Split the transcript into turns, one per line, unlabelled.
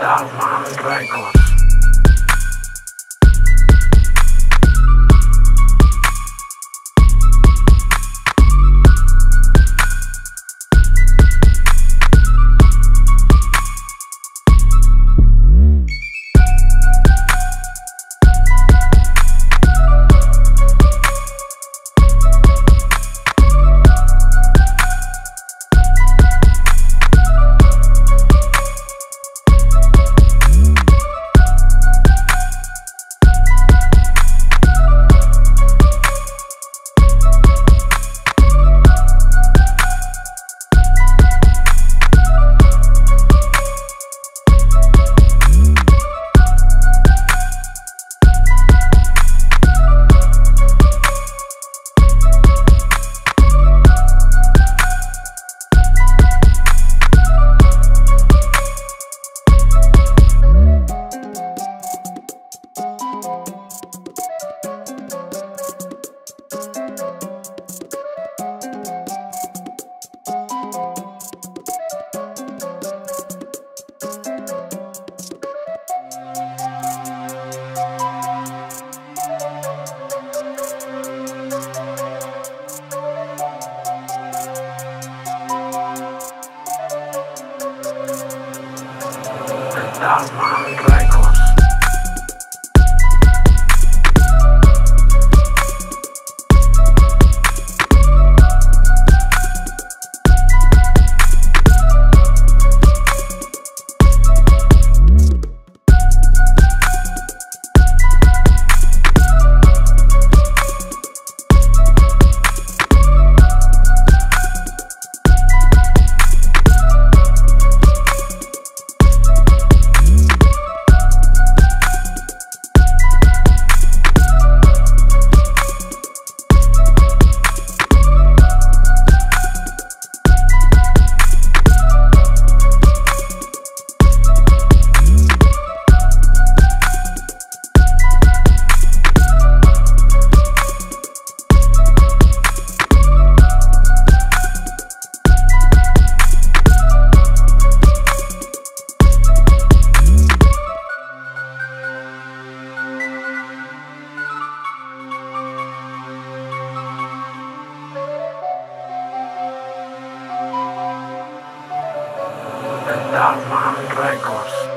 Darman Records. Darman Dark Market Records.